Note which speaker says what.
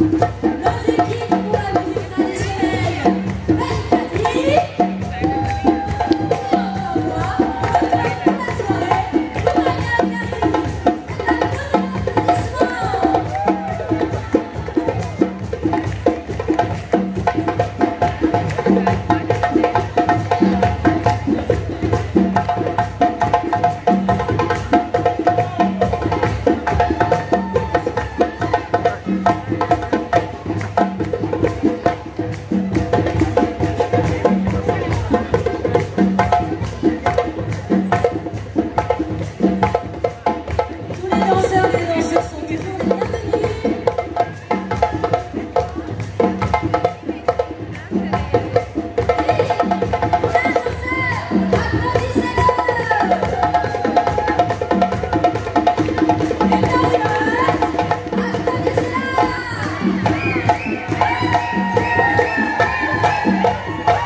Speaker 1: No!
Speaker 2: Thank you.